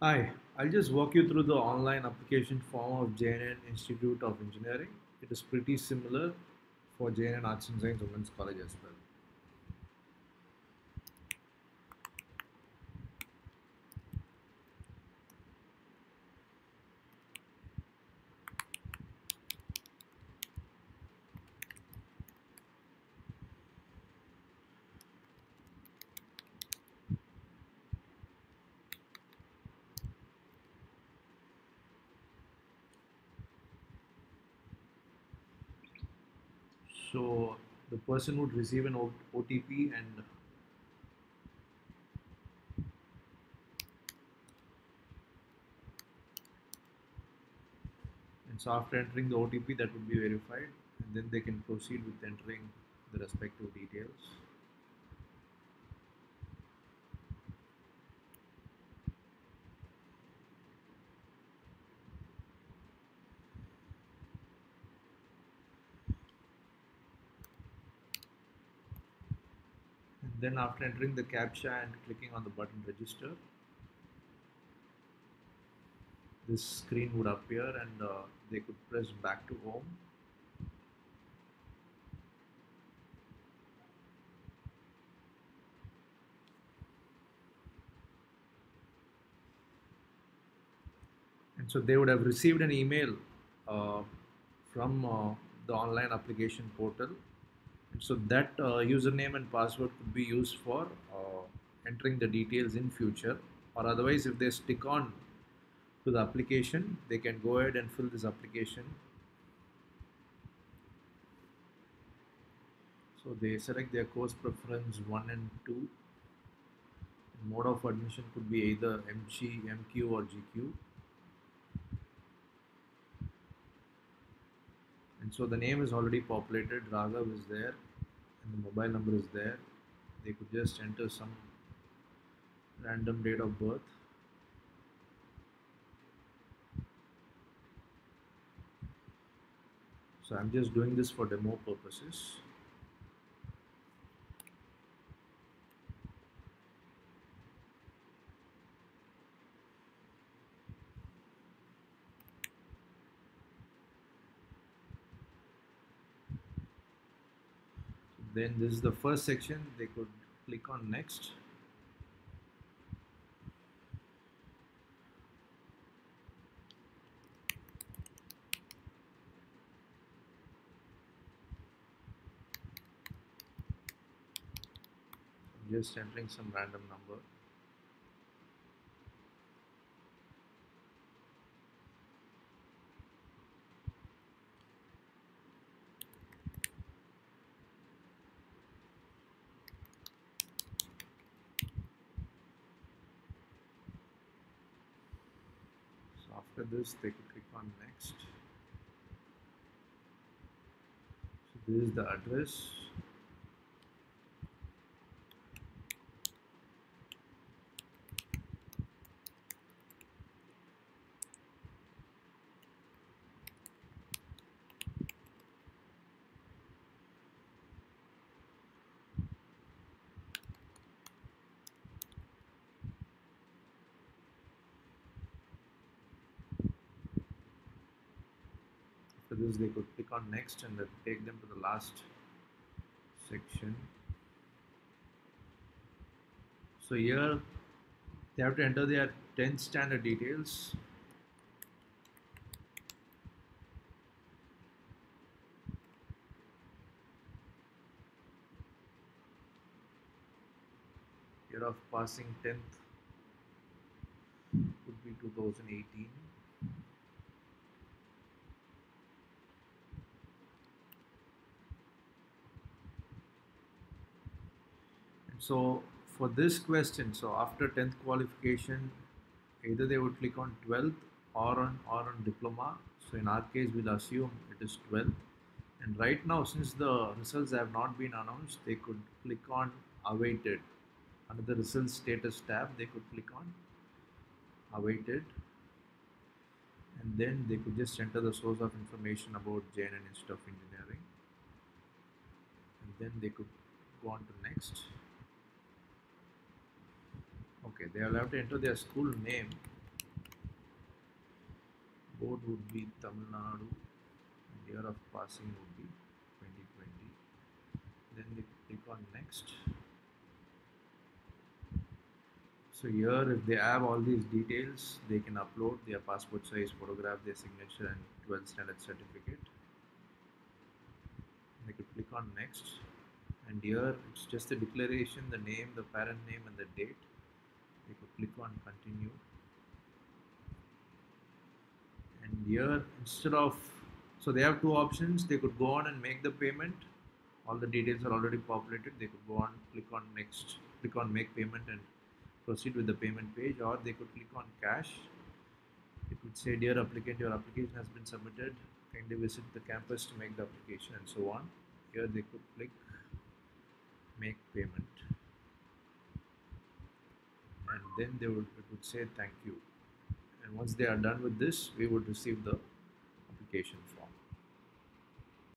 Hi, I'll just walk you through the online application form of JNN Institute of Engineering. It is pretty similar for JNN Arts and Science Women's College as well. So the person would receive an OTP and and so after entering the OTP that would be verified and then they can proceed with entering the respective details. Then after entering the CAPTCHA and clicking on the button register, this screen would appear and uh, they could press back to home. And so they would have received an email uh, from uh, the online application portal. So that uh, username and password could be used for uh, entering the details in future. Or otherwise if they stick on to the application they can go ahead and fill this application. So they select their course preference 1 and 2 mode of admission could be either MG, MQ or GQ and so the name is already populated. Raghav is there mobile number is there. They could just enter some random date of birth. So I'm just doing this for demo purposes then this is the first section. They could click on next. Just entering some random number after this they could click on next. So this is the address after this they could click on next and that take them to the last section. So here they have to enter their 10th standard details. Year of passing 10th would be 2018 so for this question so after 10th qualification either they would click on 12th or on or on diploma. So in our case we'll assume it is 12th and right now since the results have not been announced they could click on awaited. Under the results status tab they could click on awaited. And then they could just enter the source of information about JNN Institute of Engineering. And then they could go on to next they will have to enter their school name. Board would be Tamil Nadu. And year of passing would be 2020 then they click on next. So here if they have all these details they can upload their passport size photograph their signature and 12th standard certificate. They could click on next. And here it's just the declaration the name the parent name and the date click on continue. And here instead of so they have two options. They could go on and make the payment. All the details are already populated. They could go on click on next click on make payment and proceed with the payment page or they could click on cash. It would say dear applicant your application has been submitted. Kindly visit the campus to make the application and so on. Here they could click make payment then they would would say thank you. And once they are done with this we would receive the application form